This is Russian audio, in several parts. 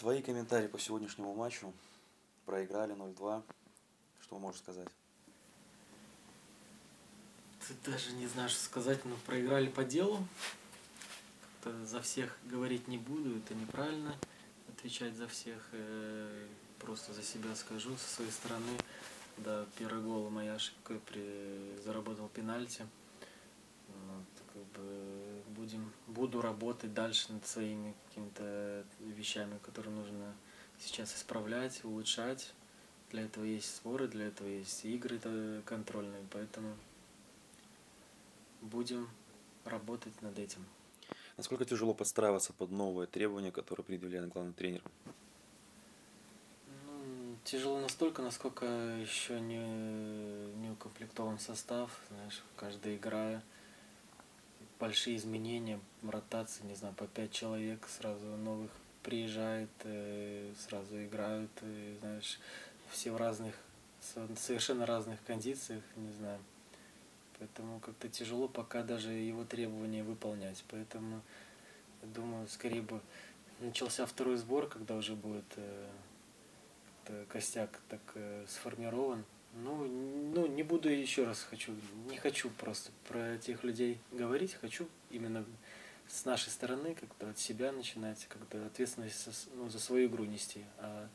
Твои комментарии по сегодняшнему матчу. Проиграли 0-2. Что можешь сказать? Ты даже не знаешь, что сказать, но проиграли по делу. Как-то за всех говорить не буду, это неправильно отвечать за всех. Э, просто за себя скажу со своей стороны. Да, первый гол моя ошибка при заработал пенальти. Вот, как бы будем, буду работать дальше над своими какими-то вещами, которые нужно сейчас исправлять, улучшать. Для этого есть сборы, для этого есть игры контрольные, поэтому будем работать над этим. Насколько тяжело подстраиваться под новые требования, которые предъявляет главный тренер? Ну, тяжело настолько, насколько еще не, не укомплектован состав, знаешь, каждая игра, большие изменения, ротации, не знаю, по пять человек сразу новых приезжает, э, сразу играют, и, знаешь, все в разных, совершенно разных кондициях, не знаю. Поэтому как-то тяжело пока даже его требования выполнять. Поэтому, я думаю, скорее бы начался второй сбор, когда уже будет э, костяк так э, сформирован. Ну, ну, не буду еще раз хочу, не хочу просто про тех людей говорить, хочу именно с нашей стороны как-то от себя начинать, как-то ответственность ну, за свою игру нести, а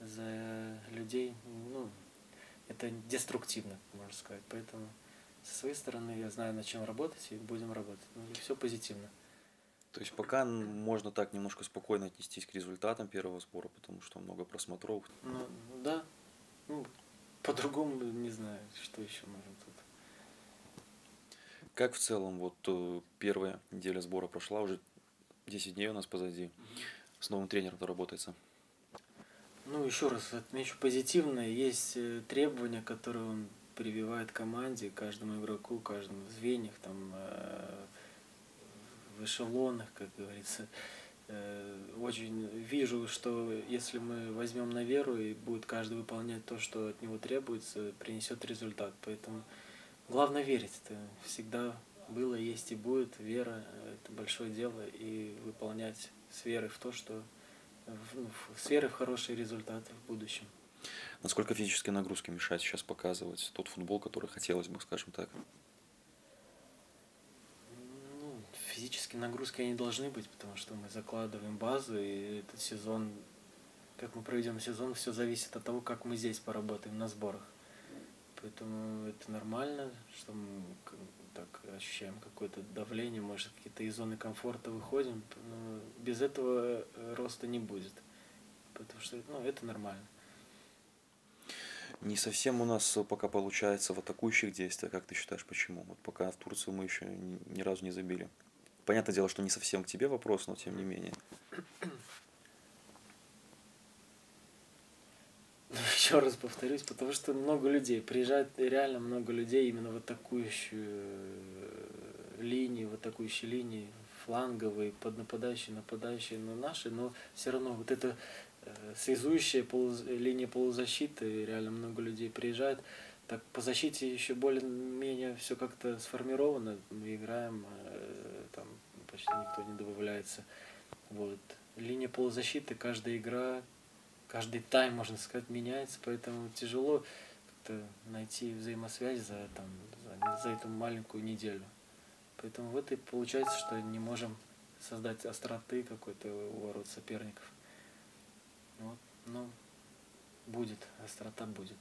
за людей, ну, это деструктивно, можно сказать. Поэтому со своей стороны я знаю, над чем работать, и будем работать. Ну, и все позитивно. То есть пока можно так немножко спокойно отнестись к результатам первого сбора, потому что много просмотров. Ну, да. Ну, по-другому не знаю, что еще можно тут. Как в целом, вот э, первая неделя сбора прошла, уже 10 дней у нас позади. С новым тренером-то работается. Ну, еще раз отмечу позитивно. Есть э, требования, которые он прививает команде, каждому игроку, каждому в звеньях, там, э, в эшелонах, как говорится. Э, очень вижу, что если мы возьмем на веру и будет каждый выполнять то, что от него требуется, принесет результат. Поэтому главное верить. Это всегда было, есть и будет. Вера – это большое дело. И выполнять с верой в то, что с верой в хорошие результаты в будущем. Насколько физические нагрузки мешают сейчас показывать тот футбол, который хотелось бы, скажем так? Ну, физические нагрузки они должны быть, потому что мы закладываем базу, и этот сезон, как мы проведем сезон, все зависит от того, как мы здесь поработаем на сборах. Поэтому это нормально, что мы так ощущаем какое-то давление, может, какие-то из зоны комфорта выходим. Но без этого э, роста не будет. Потому что ну, это нормально. Не совсем у нас пока получается в атакующих действиях, как ты считаешь, почему? Вот пока в Турцию мы еще ни, ни разу не забили. Понятное дело, что не совсем к тебе вопрос, но тем не менее. еще раз повторюсь, потому что много людей, приезжает реально много людей именно в атакующую э, линию, в атакующей линии, фланговые, под нападающие, нападающие, но наши, но все равно вот эта э, связующая полуз... линия полузащиты, реально много людей приезжает. Так по защите еще более-менее все как-то сформировано. Мы играем, э, почти никто не добавляется. Вот. Линия полузащиты, каждая игра, каждый тайм, можно сказать, меняется, поэтому тяжело найти взаимосвязь за, там, за, за эту маленькую неделю. Поэтому вот и получается, что не можем создать остроты какой-то у ворот соперников. Вот, но будет, острота будет.